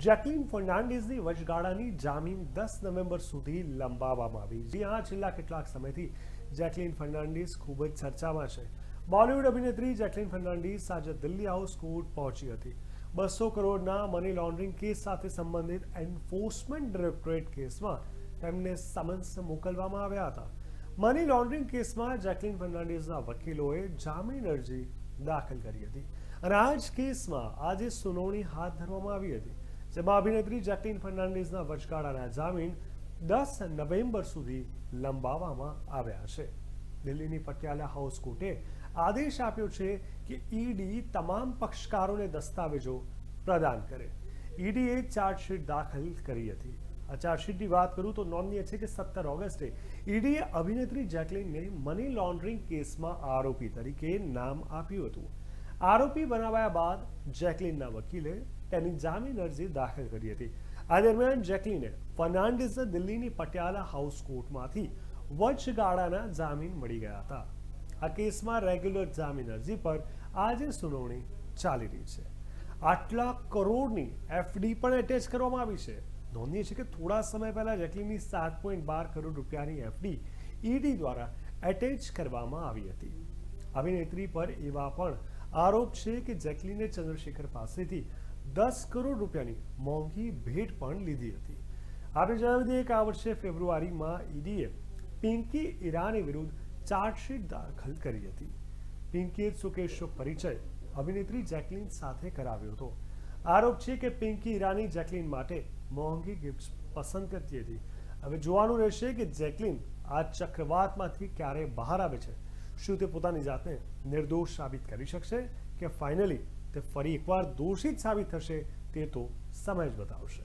Jacqueline ફર્નાન્ડિસની વચગાળાની જામીન દસ November સુધી લંબાવવામાં આવી જ્યાં છેલ્લા કેટલાક સમયથી જેકલિન ફર્નાન્ડિસ ખૂબ જ ચર્ચામાં છે. બોલિવૂડ અભિનેત્રી જેકલિન ફર્નાન્ડિસ આજે દિલ્હી હાઉસ કોર્ટ પહોંચી હતી. બસો કરોડના મની લોન્ડરિંગ કેસ સાથે સંબંધિત એન્ફોર્સમેન્ટ ડિરેક્ટોરેટ કેસમાં તેમને સમન્સ મોકલવામાં આવ્યા હતા. મની લોન્ડરિંગ કેસમાં જેકલિન ફર્નાન્ડિસના વકીલોએ જામીન અરજી દાખલ કરી હતી. અને આ જ કેસમાં આજે સુનાવણી હાથ ધરવામાં આવી હતી. જેમાં અભિનેત્રી જેકલિન ફર્નાન્ડિસના વચગાળાના જામીન દસ નવેમ્બર સુધી લંબાવવામાં આવ્યા છે. દિલ્હીની પટિયાલા હાઉસ કોર્ટે આદેશ આપ્યો છે કે ઈડી તમામ પક્ષકારોને દસ્તાવેજો પ્રદાન કરે. ઈડીએ ચાર્જશીટ દાખલ કરી હતી. આ ચાર્જશીટની વાત કરું તો નોંધનીય છે કે સત્તર ઓગસ્ટે ઈડીએ અભિનેત્રી જેકલિનને મની લોન્ડરિંગ કેસમાં આરોપી તરીકે નામ આપ્યું હતું. આરોપી બનાવાયા બાદ જેકલિનના વકીલે તેની જામીન અરજી દાખલ કરી હતી. આ દરમિયાન જેકલિને ફર્નાન્ડિસને દિલ્હીની પટિયાલા હાઉસ કોર્ટમાંથી વચગાળાના જામીન મળી ગયા હતા. આ કેસમાં રેગ્યુલર જામીન અરજી પર આજે સુનાવણી ચાલી રહી છે. આટલા કરોડની એફડી પણ એટેચ કરવામાં આવી છે. નોંધનીય છે કે થોડા સમય પહેલા જેકલિનની સાત પોઈન્ટ બાર કરોડ રૂપિયાની એફડી ઈડી દ્વારા એટેચ કરવામાં આવી હતી. અભિનેત્રી પર એવા પણ આરોપ છે કે જેકલીને ચંદ્રશેખર પાસેથી દસ કરોડ રૂપિયાની મોંઘી ભેટ પણ લીધી હતી. આપણે જણાવી દઈએ કે આ વર્ષે ફેબ્રુઆરીમાં ઈડીએ પિંકી ઈરાની વિરુદ્ધ ચાર્જશીટ દાખલ કરી હતી. પિંકીએ સુકેશનો પરિચય અભિનેત્રી જેકલિન સાથે કરાવ્યો હતો. આરોપ છે કે પિંકી ઈરાની જેકલિન માટે મોંઘી ગિફ્ટ પસંદ કરતી હતી. હવે જોવાનું રહેશે કે જેકલિન આ ચક્રવાતમાંથી ક્યારે બહાર આવે છે. શું તે પોતાની જાતને નિર્દોષ સાબિત કરી શકશે કે ફાઇનલી તે ફરી એકવાર દોષિત સાબિત થશે તે તો સમય જ બતાવશે.